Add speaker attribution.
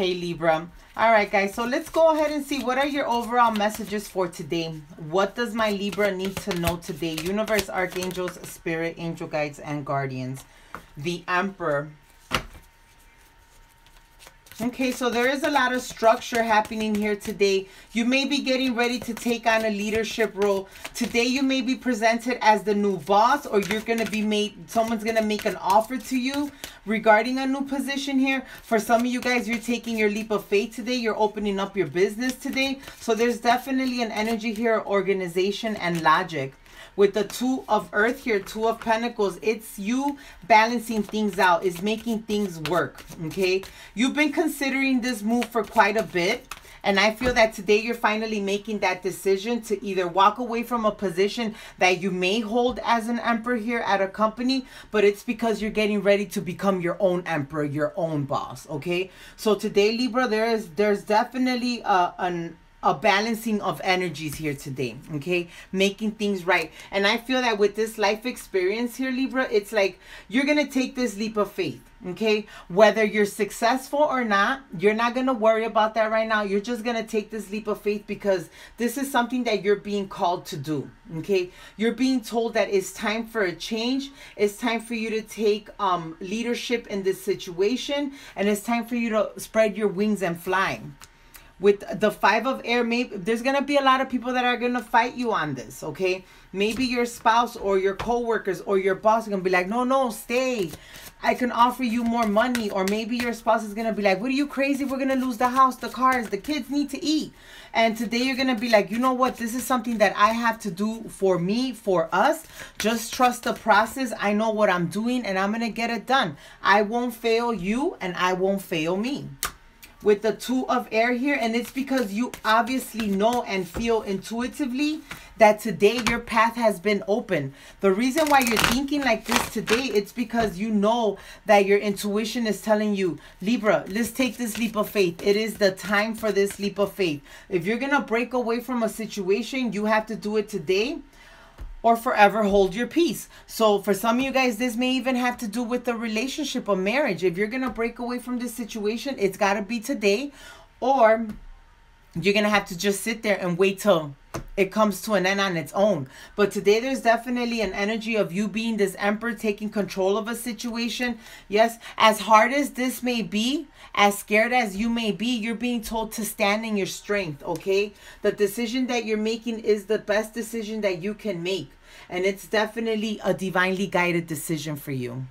Speaker 1: Hey Libra. All right, guys. So let's go ahead and see what are your overall messages for today. What does my Libra need to know today? Universe, archangels, spirit, angel guides, and guardians. The Emperor. Okay, so there is a lot of structure happening here today. You may be getting ready to take on a leadership role. Today, you may be presented as the new boss or you're going to be made, someone's going to make an offer to you regarding a new position here. For some of you guys, you're taking your leap of faith today. You're opening up your business today. So there's definitely an energy here, organization and logic with the two of earth here two of pentacles it's you balancing things out is making things work okay you've been considering this move for quite a bit and I feel that today you're finally making that decision to either walk away from a position that you may hold as an emperor here at a company, but it's because you're getting ready to become your own emperor, your own boss. Okay. So today, Libra, there is there's definitely a, an a balancing of energies here today okay? Making things right. And i feel that with this life experience here libra it's like you're gonna take this leap of faith okay? Whether you're successful or not you're not gonna worry about that right now. You're just gonna take this leap of faith because this is something that you're being called to do okay? You're being told that it's time for a change. It's time for you to take um leadership in this situation. And it's time for you to spread your wings and fly with the five of air maybe there's gonna be a lot of people that are gonna fight you on this okay? Maybe your spouse or your co-workers or your boss are gonna be like no no stay. I can offer you more money. Or maybe your spouse is gonna be like what are you crazy? We're gonna lose the house the cars the kids need to eat. And today you're gonna be like you know what? This is something that i have to do for me for us. Just trust the process. I know what i'm doing and i'm gonna get it done. I won't fail you and i won't fail me with the two of air here and it's because you obviously know and feel intuitively that today your path has been open. The reason why you're thinking like this today it's because you know that your intuition is telling you libra let's take this leap of faith. It is the time for this leap of faith. If you're gonna break away from a situation you have to do it today or forever hold your peace. So for some of you guys, this may even have to do with the relationship or marriage. If you're going to break away from this situation, it's got to be today or you're going to have to just sit there and wait till it comes to an end on its own. But today there's definitely an energy of you being this emperor taking control of a situation. Yes, as hard as this may be, as scared as you may be, you're being told to stand in your strength, okay? The decision that you're making is the best decision that you can make. And it's definitely a divinely guided decision for you.